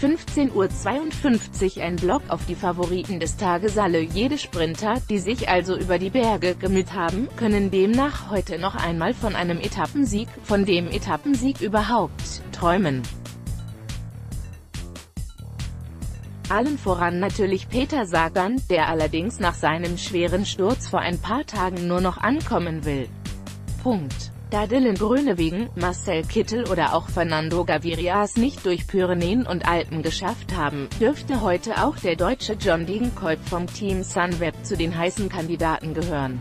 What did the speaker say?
15.52 Uhr ein Block auf die Favoriten des Tages alle jede Sprinter, die sich also über die Berge gemüht haben, können demnach heute noch einmal von einem Etappensieg, von dem Etappensieg überhaupt, träumen. Allen voran natürlich Peter Sagan, der allerdings nach seinem schweren Sturz vor ein paar Tagen nur noch ankommen will. Punkt. Da Dylan Grönewegen, Marcel Kittel oder auch Fernando Gaviria es nicht durch Pyrenäen und Alpen geschafft haben, dürfte heute auch der deutsche John Degenkolb vom Team Sunweb zu den heißen Kandidaten gehören.